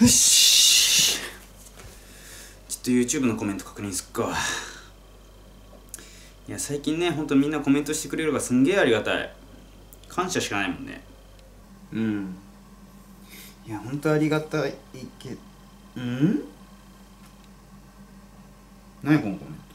よし。ちょっと YouTube のコメント確認すっか。いや最近ねほんとみんなコメントしてくれればすんげえありがたい。感謝しかないもんね。うん。いやほんとありがたいけうん？何このコメント？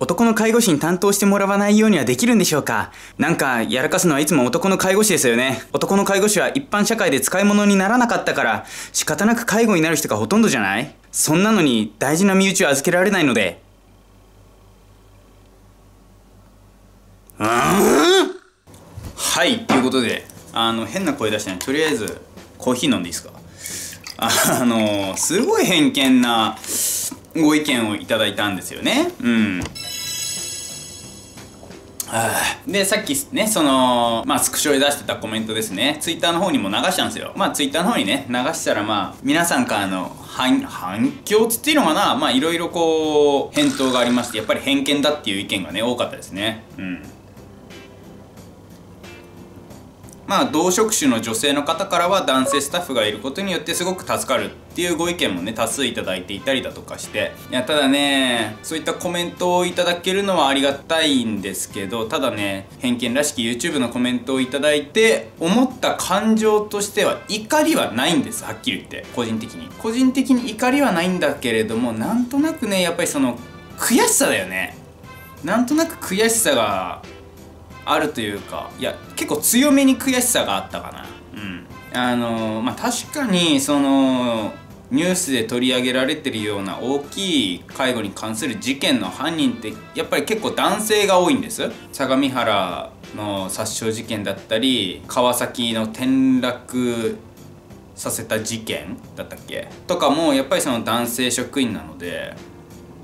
男の介護士に担当してもらわないようにはできるんでしょうか？なんかやらかすのはいつも男の介護士ですよね。男の介護士は一般社会で使い物にならなかったから仕方なく介護になる人がほとんどじゃない？そんなのに大事な身内を預けられないので。うんはいということであの変な声出したのにとりあえずコーヒー飲んでいいですか？あのすごい偏見なご意見をいただいたんですよね。うん。でさっきねそのまあスクショで出してたコメントですね。ツイッターの方にも流したんですよ。まあツイッターの方にね流したらまあ皆さんからの反反響つっていうのかな？まあいろいろこう返答がありましてやっぱり偏見だっていう意見がね多かったですね。うん。まあ同職種の女性の方からは男性スタッフがいることによってすごく助かるっていうご意見もね多数いただいていたりだとかして。いやただねそういったコメントをいただけるのはありがたいんですけどただね偏見らしき YouTube のコメントをいただいて思った感情としては怒りはないんですはっきり言って。個人的に。個人的に怒りはないんだけれどもなんとなくねやっぱりその悔しさだよね。なんとなく悔しさがあるというかいや結構強めに悔しさがあったかな。うん。あのまあ確かにそのニュースで取り上げられてるような大きい介護に関する事件の犯人ってやっぱり結構男性が多いんです。相模原の殺傷事件だったり川崎の転落させた事件だったっけ？とかもやっぱりその男性職員なので、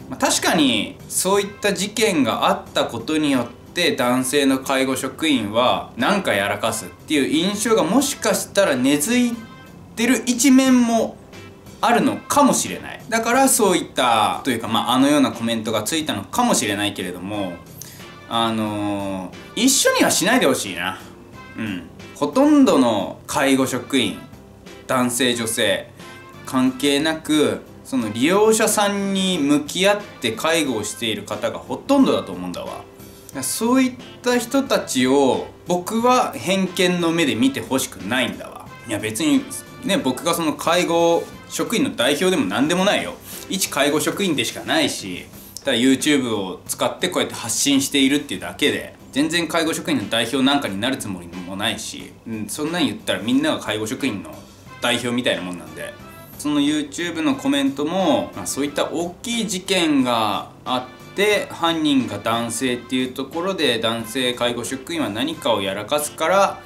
まあ、確かにそういった事件があったことによってって男性の介護職員は何かやらかすっていう印象がもしかしたら根付いてる一面もあるのかもしれない。だからそういったというか、まあ、あのようなコメントがついたのかもしれないけれどもあのー、一緒にはしないでほしいな。うん。ほとんどの介護職員男性女性関係なくその利用者さんに向き合って介護をしている方がほとんどだと思うんだわ。そういった人たちを僕は偏見の目で見てほしくないんだわ。いや別にね僕がその介護職員の代表でも何でもないよ。一介護職員でしかないしただ YouTube を使ってこうやって発信しているっていうだけで全然介護職員の代表なんかになるつもりもないし、うん、そんなん言ったらみんなが介護職員の代表みたいなもんなんで。その YouTube のコメントも、まあ、そういった大きい事件があってで犯人が男性っていうところで男性介護職員は何かをやらかすから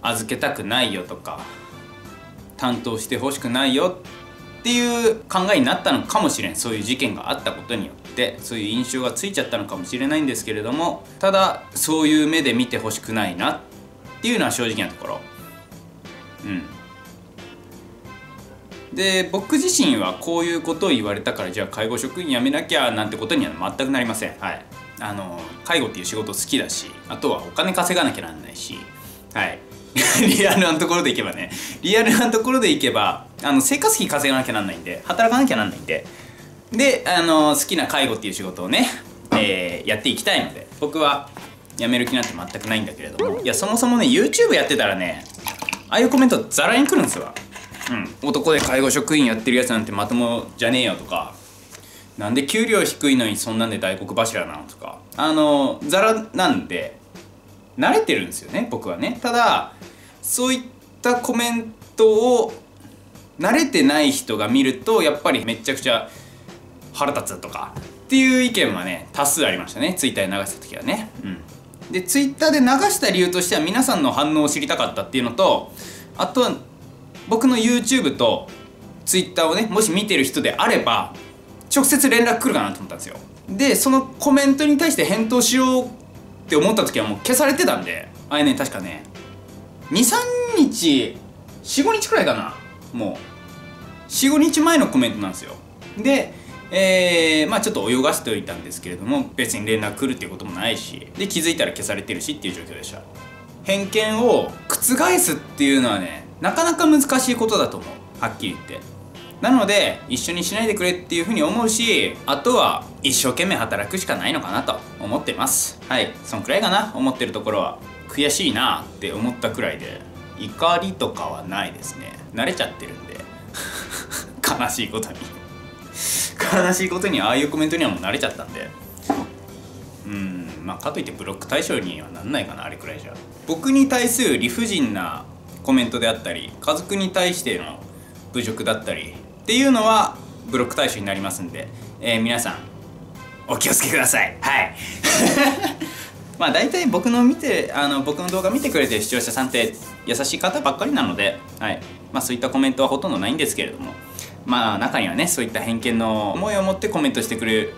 預けたくないよとか担当してほしくないよっていう考えになったのかもしれん。そういう事件があったことによってそういう印象がついちゃったのかもしれないんですけれどもただそういう目で見てほしくないなっていうのは正直なところ。うん。で僕自身はこういうことを言われたからじゃあ介護職員辞めなきゃなんてことには全くなりません。はい。あの介護っていう仕事好きだしあとはお金稼がなきゃなんないしはい。リアルなところでいけばね。リアルなところでいけばあの生活費稼がなきゃなんないんで働かなきゃなんないんで。であの好きな介護っていう仕事をね、えー、やっていきたいので僕は辞める気なんて全くないんだけれども。いやそもそもね YouTube やってたらねああいうコメントザラに来るんですわ。うん、男で介護職員やってるやつなんてまともじゃねえよとか。なんで給料低いのにそんなんで大黒柱なのとか。あのザラなんで慣れてるんですよね僕はね。ただそういったコメントを慣れてない人が見るとやっぱりめちゃくちゃ腹立つとかっていう意見はね多数ありましたね。ツイッターで流した時はね。うん。でツイッターで流した理由としては皆さんの反応を知りたかったっていうのとあとは僕の YouTube と Twitter をねもし見てる人であれば直接連絡来るかなと思ったんですよ。でそのコメントに対して返答しようって思った時はもう消されてたんであれね確かね。23日45日くらいかな。もう45日前のコメントなんですよ。でえー、まあちょっと泳がせておいたんですけれども別に連絡来るっていうこともないしで気づいたら消されてるしっていう状況でした。偏見を覆すっていうのはねなかなか難しいことだと思う。はっきり言って。なので一緒にしないでくれっていうふうに思うしあとは一生懸命働くしかないのかなと思ってます。はい。そんくらいかな思ってるところは。悔しいなって思ったくらいで。怒りとかはないですね。慣れちゃってるんで。悲しいことに。悲しいことにああいうコメントにはもう慣れちゃったんで。うん。まあかといってブロック対象にはなんないかなあれくらいじゃ。僕に対する理不尽なコメントであったり家族に対しての侮辱だったりっていうのはブロック対象になりますんで、えー、皆さんお気をつけください。はい。まあ大体僕の見てあの僕の動画見てくれてる視聴者さんって優しい方ばっかりなので、はい。まあ、そういったコメントはほとんどないんですけれどもまあ中にはねそういった偏見の思いを持ってコメントしてくれる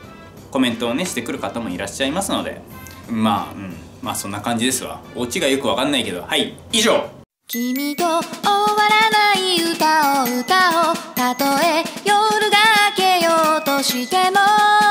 コメントをねしてくる方もいらっしゃいますのでまあうん。まあそんな感じですわ。オチがよくわかんないけど。はい。以上君と終わらない歌を歌おう。たとえ夜が明けようとしても